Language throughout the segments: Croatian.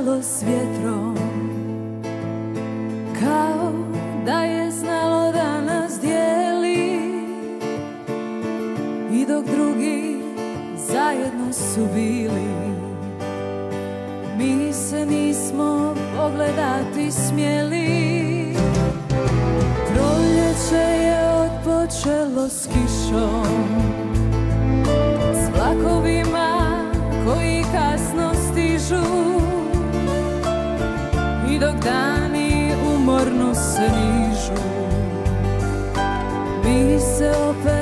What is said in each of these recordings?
plesalo s vjetrom. Kao da je znalo da nas dijeli. I dok drugi zajedno su bili Mi se nismo pogledati smjeli. Proljeće je odpočelo s kišom. Dok dani umorno se nižu Mi se opet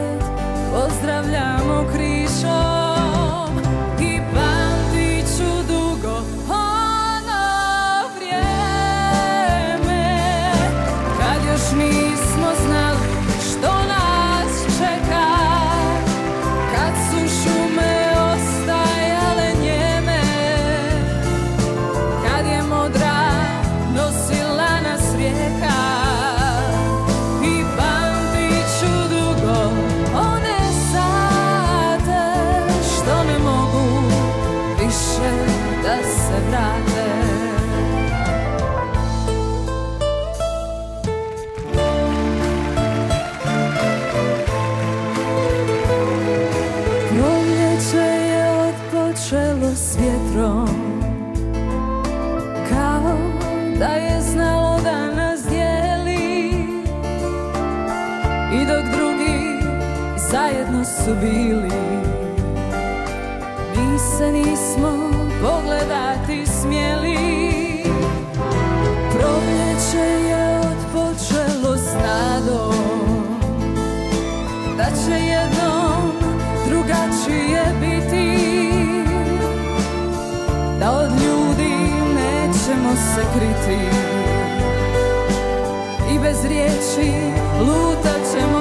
I dok drugi zajedno su bili. Mi se nismo pogledati smjeli. Proljeće je odpočelo s nadom Da će jednom drugačije biti. Da od ljudi nećemo se kriti Bez riječi lutat ćemo